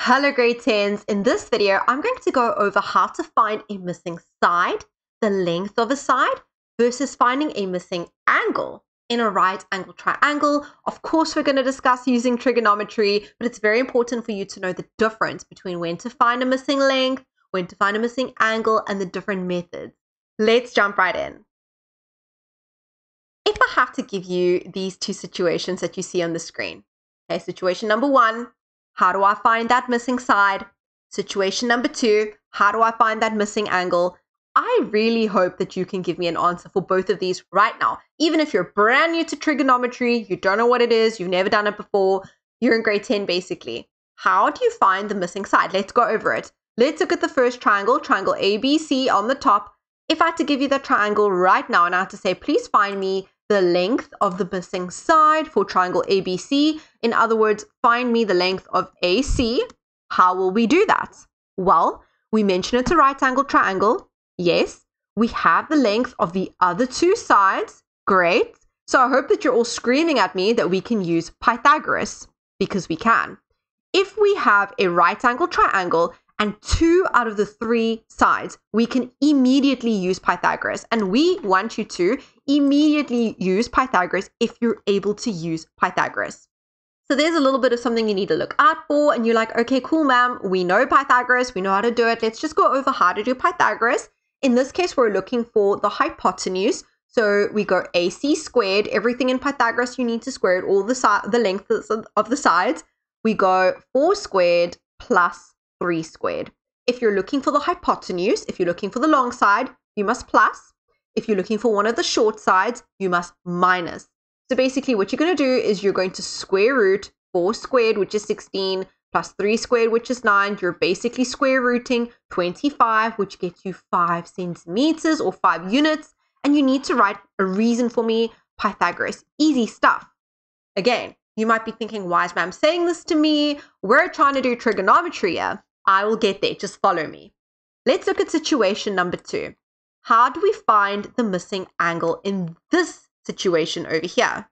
Hello grade 10s. In this video, I'm going to go over how to find a missing side, the length of a side, versus finding a missing angle in a right angle triangle. Of course, we're going to discuss using trigonometry, but it's very important for you to know the difference between when to find a missing length, when to find a missing angle, and the different methods. Let's jump right in. If I have to give you these two situations that you see on the screen, okay, situation number one, how do I find that missing side? Situation number two, how do I find that missing angle? I really hope that you can give me an answer for both of these right now. Even if you're brand new to trigonometry, you don't know what it is, you've never done it before, you're in grade 10 basically. How do you find the missing side? Let's go over it. Let's look at the first triangle, triangle ABC on the top. If I had to give you that triangle right now and I had to say, please find me the length of the missing side for triangle ABC, in other words, find me the length of AC, how will we do that? Well, we mention it's a right angle triangle. Yes, we have the length of the other two sides. Great. So I hope that you're all screaming at me that we can use Pythagoras because we can. If we have a right angle triangle and two out of the three sides, we can immediately use Pythagoras. And we want you to immediately use Pythagoras if you're able to use Pythagoras. So there's a little bit of something you need to look out for. And you're like, okay, cool, ma'am. We know Pythagoras. We know how to do it. Let's just go over how to do Pythagoras. In this case, we're looking for the hypotenuse. So we go AC squared, everything in Pythagoras, you need to square it, all the, si- the length of the sides. We go 4 squared plus 3 squared. If you're looking for the hypotenuse, if you're looking for the long side, you must plus. If you're looking for one of the short sides, you must minus. So basically what you're going to do is you're going to square root 4 squared, which is 16, plus 3 squared, which is 9. You're basically square rooting 25, which gets you 5 centimeters or 5 units. And you need to write a reason for me, Pythagoras. Easy stuff. Again, you might be thinking, why is ma'am saying this to me? We're trying to do trigonometry here. I will get there. Just follow me. Let's look at situation number two. How do we find the missing angle in this situation over here?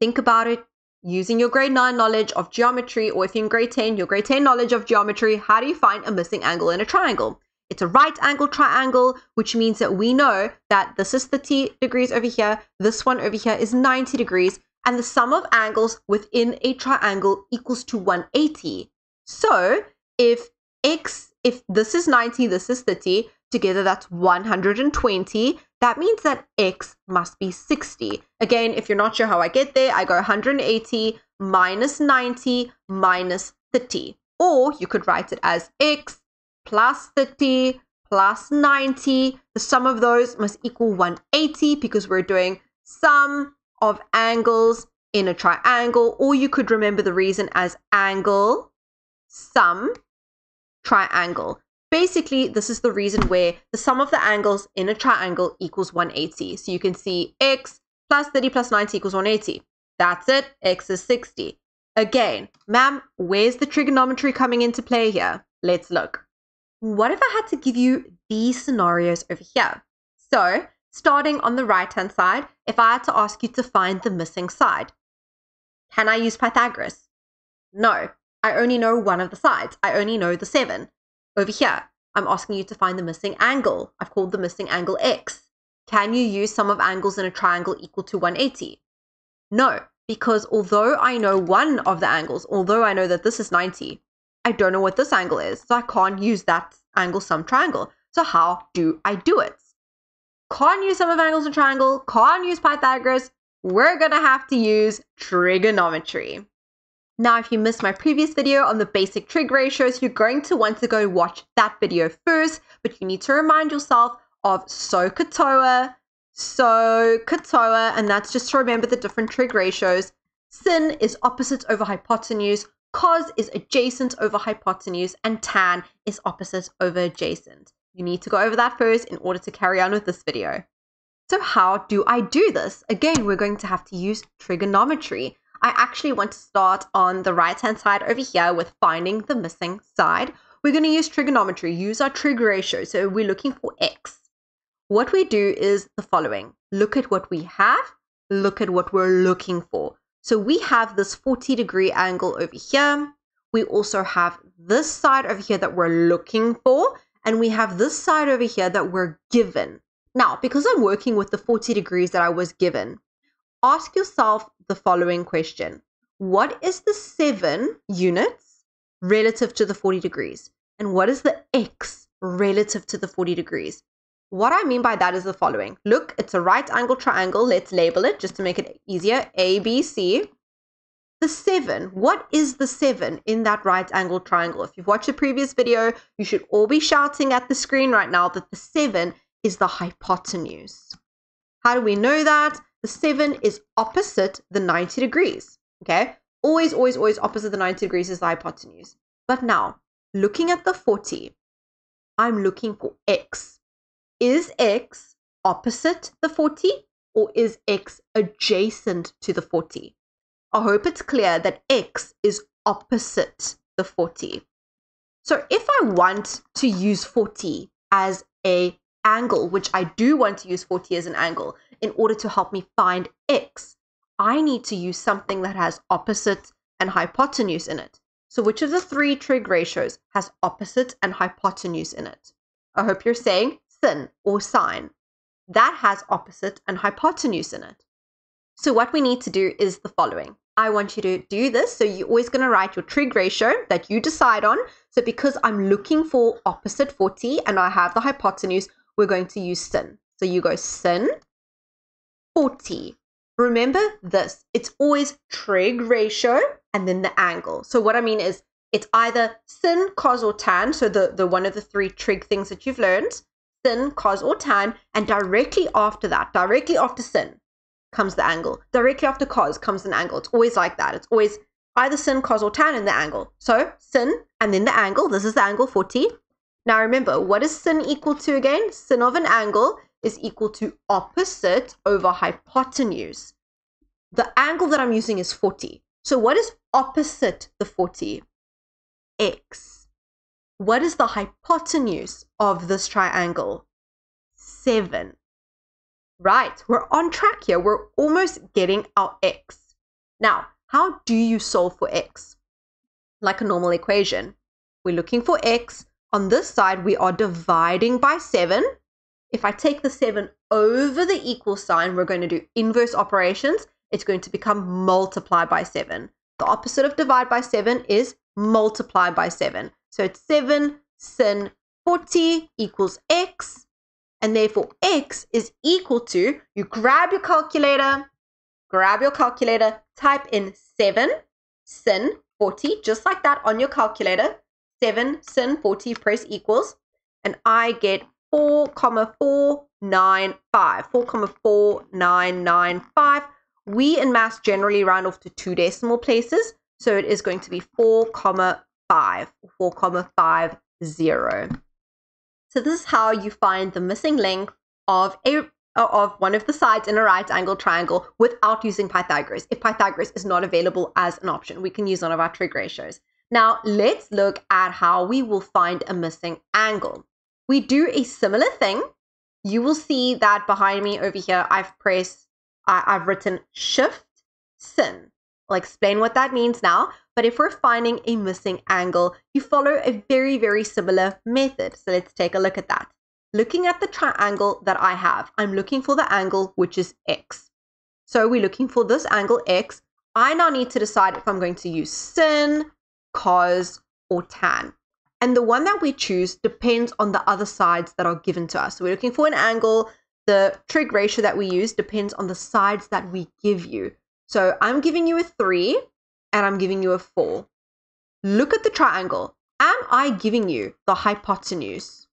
Think about it using your grade 9 knowledge of geometry, or if you're in grade 10, your grade 10 knowledge of geometry, how do you find a missing angle in a triangle? It's a right angle triangle, which means that we know that this is 30 degrees over here, this one over here is 90 degrees, and the sum of angles within a triangle equals to 180. So if x, if this is 90, this is 30, together that's 120, that means that x must be 60. Again, if you're not sure how I get there, I go 180 minus 90 minus 30. Or you could write it as x plus 30 plus 90. The sum of those must equal 180 because we're doing sum of angles in a triangle. Or you could remember the reason as angle sum triangle. Basically, this is the reason where the sum of the angles in a triangle equals 180. So you can see x plus 30 plus 90 equals 180. That's it. X is 60. Again, ma'am, where's the trigonometry coming into play here? Let's look. What if I had to give you these scenarios over here? So, starting on the right hand side, if I had to ask you to find the missing side, can I use Pythagoras? No, I only know one of the sides. I only know the seven. Over here, I'm asking you to find the missing angle. I've called the missing angle x. Can you use sum of angles in a triangle equal to 180? No, because although I know one of the angles, although I know that this is 90, I don't know what this angle is, so I can't use that angle sum triangle. So how do I do it? Can't use sum of angles in triangle, can't use Pythagoras, we're gonna have to use trigonometry. Now, if you missed my previous video on the basic trig ratios, you're going to want to go watch that video first, but you need to remind yourself of SOHCAHTOA, SOHCAHTOA, and that's just to remember the different trig ratios. Sin is opposite over hypotenuse, cos is adjacent over hypotenuse, and tan is opposite over adjacent. You need to go over that first in order to carry on with this video. So how do I do this? Again, we're going to have to use trigonometry. I actually want to start on the right hand side over here with finding the missing side. We're going to use trigonometry, use our trig ratio. So we're looking for x. What we do is the following. Look at what we have, look at what we're looking for. So we have this 40 degree angle over here. we also have this side over here that we're looking for, and we have this side over here that we're given. Now, because I'm working with the 40 degrees that I was given, ask yourself the following question What is the seven units relative to the 40 degrees? And what is the x relative to the 40 degrees? What I mean by that is the following. Look, it's a right angle triangle. Let's label it just to make it easier. A, B, C. The seven, what is the seven in that right angle triangle? If you've watched the previous video, you should all be shouting at the screen right now that the seven is the hypotenuse. How do we know that? The seven is opposite the 90 degrees. Okay. Always, always, always opposite the 90 degrees is the hypotenuse. But now, looking at the 40, I'm looking for x. Is x opposite the 40 or is x adjacent to the 40? I hope it's clear that x is opposite the 40. So if I want to use 40 as a angle, which I do want to use 40 as an angle in order to help me find x, I need to use something that has opposite and hypotenuse in it. So which of the three trig ratios has opposite and hypotenuse in it? I hope you're saying sin or sine. That has opposite and hypotenuse in it. So what we need to do is the following. I want you to do this. So you're always going to write your trig ratio that you decide on. So because I'm looking for opposite 40 and I have the hypotenuse, we're going to use sin. So you go sin 40. Remember this, it's always trig ratio and then the angle. So what I mean is it's either sin, cos, or tan. So the, the one of the three trig things that you've learned, sin, cos, or tan. And directly after that, directly after sin, comes the angle. Directly after cos comes an angle. It's always like that. It's always either sin, cos, or tan in the angle. So sin and then the angle. This is the angle 40. Now remember, what is sin equal to again? Sin of an angle is equal to opposite over hypotenuse. The angle that I'm using is 40. So what is opposite the 40? X. What is the hypotenuse of this triangle? 7. Right, we're on track here. We're almost getting our x. Now, how do you solve for x? Like a normal equation. We're looking for x. On this side, we are dividing by 7. If I take the 7 over the equal sign, we're going to do inverse operations. It's going to become multiply by 7. The opposite of divide by 7 is multiply by 7. So it's 7 sin 40 equals x and therefore x is equal to, you grab your calculator, grab your calculator, type in 7 sin 40, just like that on your calculator. 7 sin 40, press equals, and I get 4 comma 495. 4 comma 4995. We in math generally round off to two decimal places, so it is going to be 4 comma 5, 4 comma 5 0. So this is how you find the missing length of a of one of the sides in a right angle triangle without using Pythagoras. If Pythagoras is not available as an option, we can use one of our trig ratios. Now let's look at how we will find a missing angle. We do a similar thing. You will see that behind me over here, I've pressed, I, I've written shift sin. I'll explain what that means now. But if we're finding a missing angle, you follow a very, very similar method. So let's take a look at that. Looking at the triangle that I have, I'm looking for the angle which is x. So we're looking for this angle x. I now need to decide if I'm going to use sin, cos, or tan. And the one that we choose depends on the other sides that are given to us. So we're looking for an angle. The trig ratio that we use depends on the sides that we give you. So I'm giving you a 3 and I'm giving you a 4. Look at the triangle. Am I giving you the hypotenuse?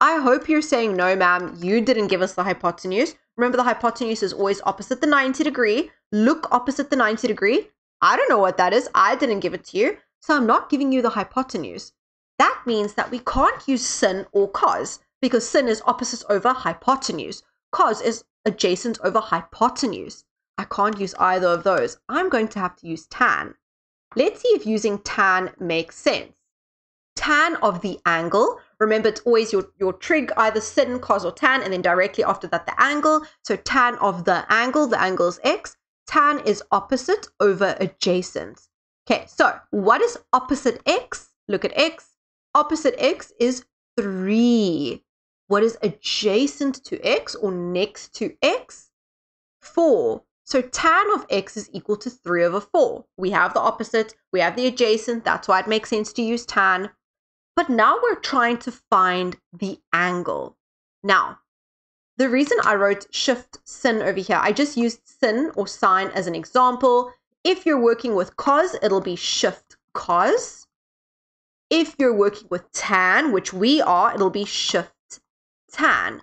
I hope you're saying no, ma'am, you didn't give us the hypotenuse. Remember, the hypotenuse is always opposite the 90 degree. Look opposite the 90 degree. I don't know what that is. I didn't give it to you. So I'm not giving you the hypotenuse. That means that we can't use sin or cos because sin is opposite over hypotenuse. Cos is adjacent over hypotenuse. I can't use either of those. I'm going to have to use tan. Let's see if using tan makes sense. Tan of the angle. Remember, it's always your, your trig, either sin, cos, or tan, and then directly after that, the angle. So tan of the angle, the angle is x. Tan is opposite over adjacent. Okay, so what is opposite x? Look at x. Opposite x is 3. What is adjacent to x or next to x? 4. So tan of x is equal to 3 over 4. We have the opposite, we have the adjacent, that's why it makes sense to use tan. But now we're trying to find the angle. Now, the reason I wrote shift sin over here, I just used sin or sine as an example. If you're working with cos, it'll be shift cos. If you're working with tan, which we are, it'll be shift tan.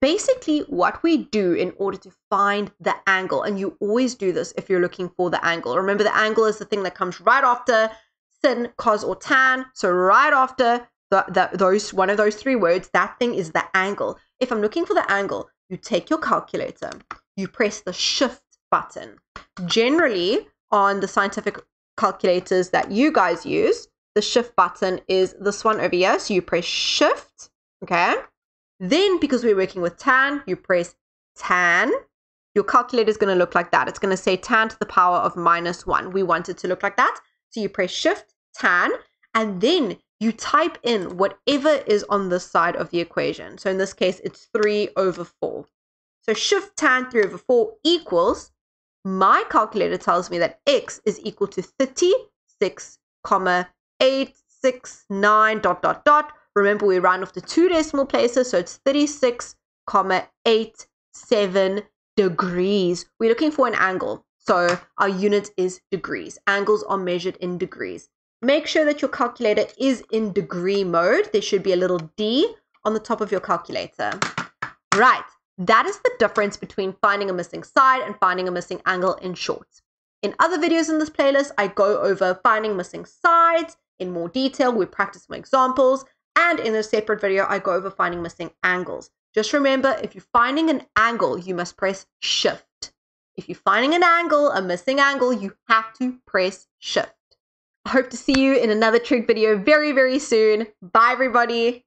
Basically, what we do in order to find the angle, and you always do this if you're looking for the angle. Remember, the angle is the thing that comes right after sin, cos, or tan. So right after the, the, those one of those three words, that thing is the angle. If I'm looking for the angle, you take your calculator, you press the shift button. Generally, on the scientific calculators that you guys use, the shift button is this one over here. So you press shift, okay? Then, because we're working with tan, you press tan. Your calculator is going to look like that. It's going to say tan to the power of minus 1. We want it to look like that. So you press shift, tan, and then you type in whatever is on this side of the equation. So in this case, it's 3 over 4. So shift tan 3 over 4 equals, my calculator tells me that x is equal to 36, comma 869 dot dot dot. Remember, we round off to two decimal places, so it's 36, comma 87 degrees. We're looking for an angle. So our unit is degrees. Angles are measured in degrees. Make sure that your calculator is in degree mode. There should be a little D on the top of your calculator. Right, that is the difference between finding a missing side and finding a missing angle in short. In other videos in this playlist, I go over finding missing sides in more detail. We practice some examples. And in a separate video, I go over finding missing angles. Just remember, if you're finding an angle, you must press shift. If you're finding an angle, a missing angle, you have to press shift. I hope to see you in another trig video very, very soon. Bye, everybody.